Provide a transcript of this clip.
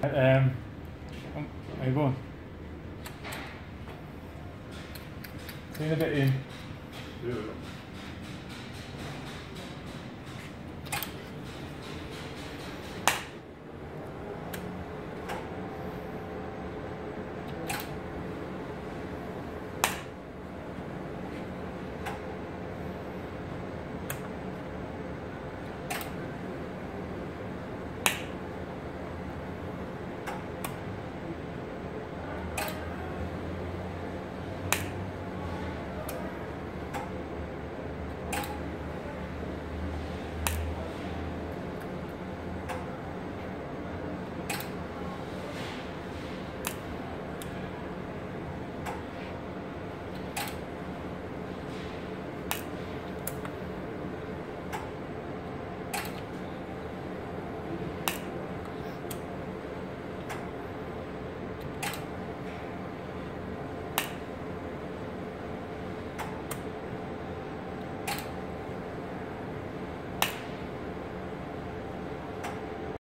Um, how you going? Seeing a bit, in. Yeah.